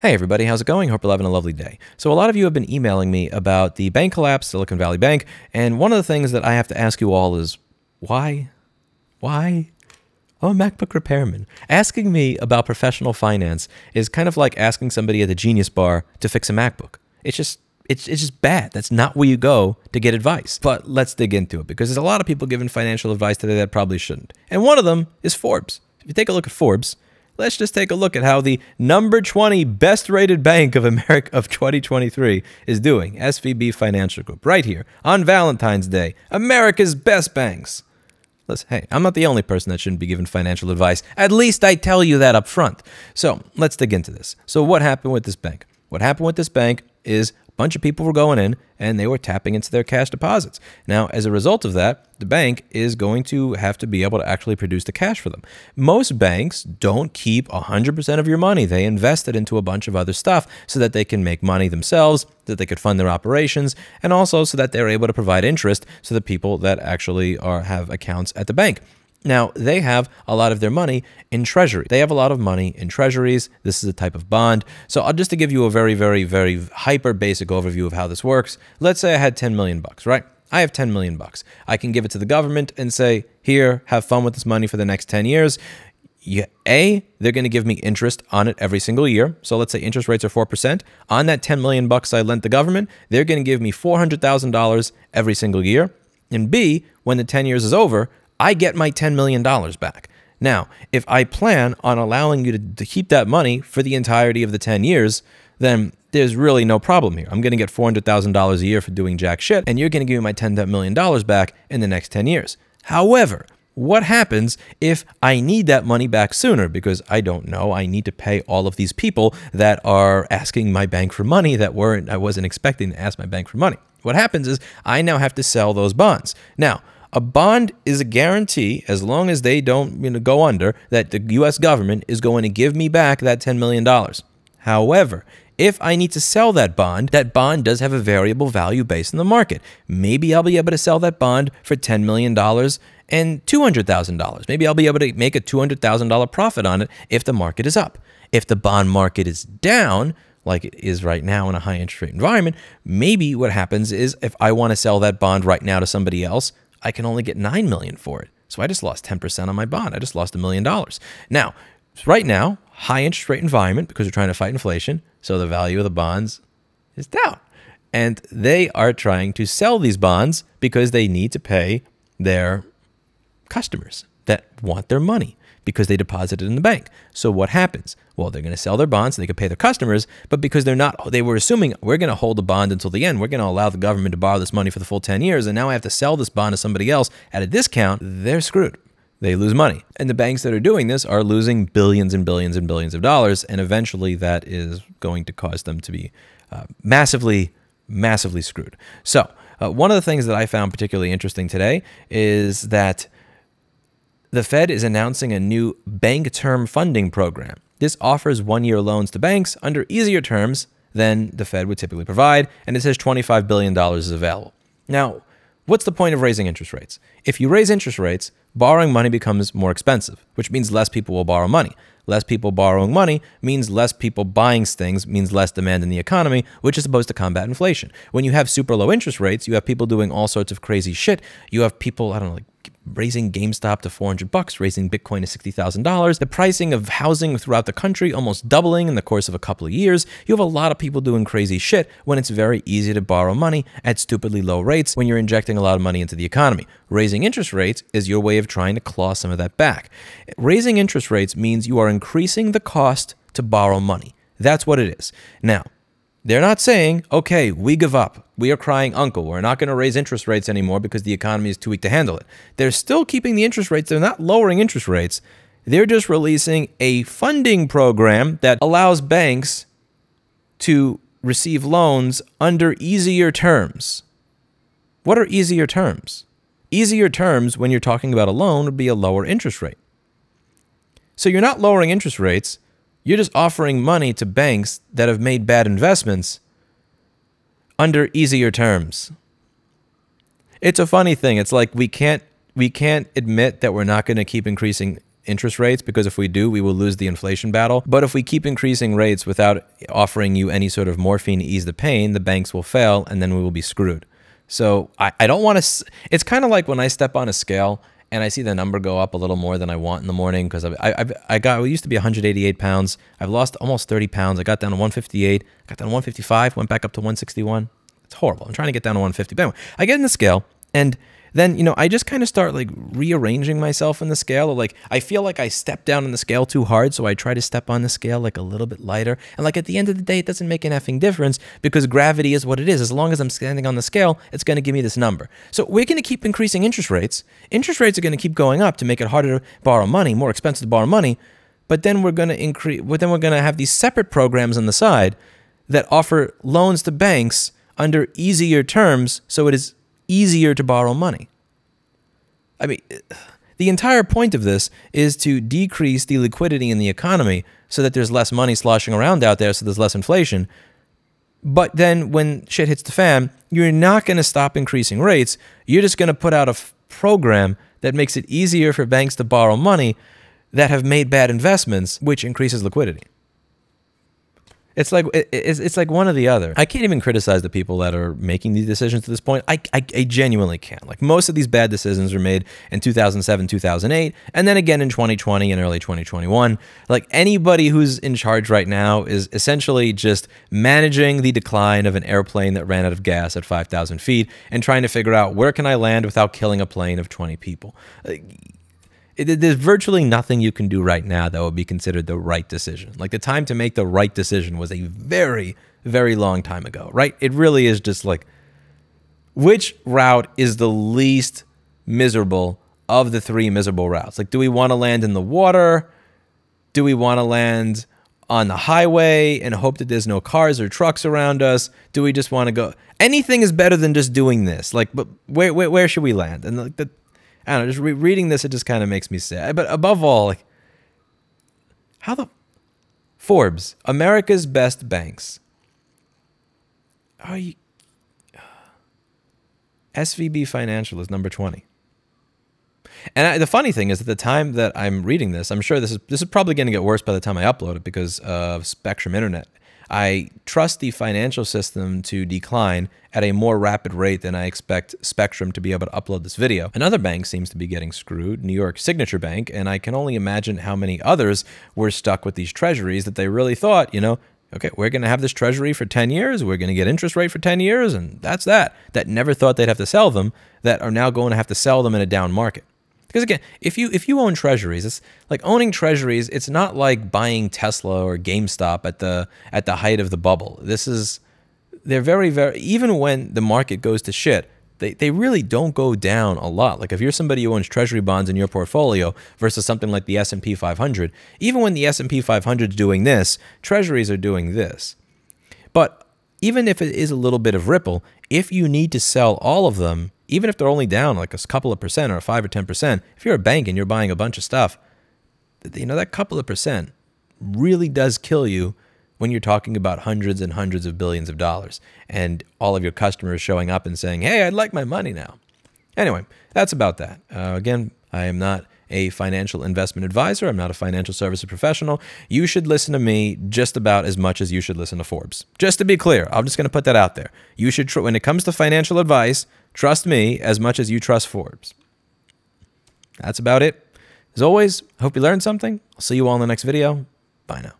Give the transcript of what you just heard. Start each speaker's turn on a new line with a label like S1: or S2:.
S1: Hey everybody, how's it going? Hope you're having a lovely day. So a lot of you have been emailing me about the bank collapse, Silicon Valley Bank, and one of the things that I have to ask you all is why? Why? A MacBook repairman. Asking me about professional finance is kind of like asking somebody at the Genius Bar to fix a MacBook. It's just it's, it's just bad. That's not where you go to get advice. But let's dig into it because there's a lot of people giving financial advice today that probably shouldn't. And one of them is Forbes. If you take a look at Forbes, let's just take a look at how the number 20 best rated bank of America of 2023 is doing. SVB Financial Group, right here on Valentine's Day, America's best banks. Listen, hey, I'm not the only person that shouldn't be given financial advice. At least I tell you that up front. So let's dig into this. So, what happened with this bank? What happened with this bank is bunch of people were going in and they were tapping into their cash deposits. Now, as a result of that, the bank is going to have to be able to actually produce the cash for them. Most banks don't keep 100% of your money. They invest it into a bunch of other stuff so that they can make money themselves, that they could fund their operations, and also so that they're able to provide interest to the people that actually are have accounts at the bank. Now, they have a lot of their money in treasury. They have a lot of money in treasuries. This is a type of bond. So, I'll just to give you a very, very, very hyper basic overview of how this works. Let's say I had 10 million bucks, right? I have 10 million bucks. I can give it to the government and say, "Here, have fun with this money for the next 10 years." Yeah, a, they're going to give me interest on it every single year. So let's say interest rates are 4%. On that 10 million bucks I lent the government, they're going to give me $400,000 every single year. And B, when the 10 years is over, I get my $10 million back. Now, if I plan on allowing you to, to, keep that money for the entirety of the 10 years, then there's really no problem here. I'm going to get $400,000 a year for doing jack shit, and you're going to give me my $10 million back in the next 10 years. However, what happens if I need that money back sooner? Because I don't know. I need to pay all of these people that are asking my bank for money that weren't, I wasn't expecting to ask my bank for money. What happens is I now have to sell those bonds. Now, a bond is a guarantee, as long as they don't you know, go under, that the US government is going to give me back that $10 million. However, if I need to sell that bond, that bond does have a variable value based on the market. Maybe I'll be able to sell that bond for $10 million and $200,000. Maybe I'll be able to make a $200,000 profit on it if the market is up. If the bond market is down, like it is right now in a high interest rate environment, maybe what happens is if I want to sell that bond right now to somebody else, I can only get 9 million for it. So I just lost 10% on my bond. I just lost a million dollars. Now, right now, high interest rate environment because we're trying to fight inflation, so the value of the bonds is down. And they are trying to sell these bonds because they need to pay their customers that want their money because they deposited in the bank. So what happens? Well, they're going to sell their bonds so they can pay their customers, but because they're not, they were assuming we're going to hold the bond until the end. We're going to allow the government to borrow this money for the full 10 years, and now I have to sell this bond to somebody else at a discount. They're screwed. They lose money. And the banks that are doing this are losing billions and billions and billions of dollars, and eventually that is going to cause them to be uh, massively, massively screwed. So, uh, one of the things that I found particularly interesting today is that the Fed is announcing a new bank term funding program. This offers one year loans to banks under easier terms than the Fed would typically provide, and it says $25 billion is available. Now, what's the point of raising interest rates? If you raise interest rates, borrowing money becomes more expensive, which means less people will borrow money. Less people borrowing money means less people buying things, means less demand in the economy, which is supposed to combat inflation. When you have super low interest rates, you have people doing all sorts of crazy shit. You have people, I don't know, like raising GameStop to 400 bucks, raising Bitcoin to $60,000, the pricing of housing throughout the country almost doubling in the course of a couple of years. You have a lot of people doing crazy shit when it's very easy to borrow money at stupidly low rates when you're injecting a lot of money into the economy. Raising interest rates is your way of trying to claw some of that back. Raising interest rates means you are increasing the cost to borrow money. That's what it is. Now, they're not saying, okay, we give up. We are crying uncle. We're not going to raise interest rates anymore because the economy is too weak to handle it. They're still keeping the interest rates. They're not lowering interest rates. They're just releasing a funding program that allows banks to receive loans under easier terms. What are easier terms? Easier terms when you're talking about a loan would be a lower interest rate. So you're not lowering interest rates you're just offering money to banks that have made bad investments under easier terms. It's a funny thing. It's like we can't we can't admit that we're not going to keep increasing interest rates because if we do, we will lose the inflation battle. But if we keep increasing rates without offering you any sort of morphine to ease the pain, the banks will fail and then we will be screwed. So I, I don't want to. It's kind of like when I step on a scale and I see the number go up a little more than I want in the morning because I, I, I got, it used to be 188 pounds. I've lost almost 30 pounds. I got down to 158, got down to 155, went back up to 161. It's horrible. I'm trying to get down to 150. But anyway, I get in the scale and then you know i just kind of start like rearranging myself in the scale or like i feel like i step down in the scale too hard so i try to step on the scale like a little bit lighter. And like at the end of the day it doesn't make an effing difference because gravity is what it is. As long as i'm standing on the scale it's going to give me this number. So we're going to keep increasing interest rates. Interest rates are going to keep going up to make it harder to borrow money more expensive to borrow money. But then we're going to increase but then we're going to have these separate programs on the side that offer loans to banks under easier terms so it is easier to borrow money. I mean, the entire point of this is to decrease the liquidity in the economy so that there's less money sloshing around out there, so there's less inflation. But then when shit hits the fan, you're not going to stop increasing rates. You're just going to put out a program that makes it easier for banks to borrow money that have made bad investments, which increases liquidity. It's like it's, it's like one or the other. I can't even criticize the people that are making these decisions to this point. I, I, I genuinely can't. Like most of these bad decisions were made in 2007, 2008, and then again in 2020 and early 2021. Like anybody who's in charge right now is essentially just managing the decline of an airplane that ran out of gas at 5,000 feet and trying to figure out where can I land without killing a plane of 20 people. Like, it, there's virtually nothing you can do right now that would be considered the right decision. Like the time to make the right decision was a very, very long time ago, right? It really is just like which route is the least miserable of the three miserable routes? Like, do we want to land in the water? Do we want to land on the highway and hope that there's no cars or trucks around us? Do we just want to go? Anything is better than just doing this. Like, but where where, where should we land? And like the I don't know, just re- reading this, it just kind of makes me sad. But above all, like, how the Forbes, America's best banks. Are you? SVB Financial is number 20. And I, the funny thing is, at the time that I'm reading this, I'm sure this is this is probably going to get worse by the time I upload it because of Spectrum Internet I trust the financial system to decline at a more rapid rate than I expect Spectrum to be able to upload this video. Another bank seems to be getting screwed, New York Signature Bank, and I can only imagine how many others were stuck with these treasuries that they really thought, you know, okay, we're going to have this treasury for 10 years, we're going to get interest rate for 10 years, and that's that. That never thought they'd have to sell them, that are now going to have to sell them in a down market. Because again, if you if you own treasuries, it's like owning treasuries. It's not like buying Tesla or GameStop at the at the height of the bubble. This is they're very very even when the market goes to shit, they, they really don't go down a lot. Like if you're somebody who owns treasury bonds in your portfolio versus something like the S&P 500, even when the S&P 500 is doing this, treasuries are doing this. But even if it is a little bit of ripple, if you need to sell all of them, even if they're only down like a couple of percent or five or 10%, if you're a bank and you're buying a bunch of stuff, you know, that couple of percent really does kill you when you're talking about hundreds and hundreds of billions of dollars and all of your customers showing up and saying, hey, I'd like my money now. Anyway, that's about that. Uh, again, I am not a financial investment advisor. I'm not a financial services professional. You should listen to me just about as much as you should listen to Forbes. Just to be clear, I'm just going to put that out there. You should, when it comes to financial advice, trust me as much as you trust Forbes. That's about it. As always, hope you learned something. I'll see you all in the next video. Bye now.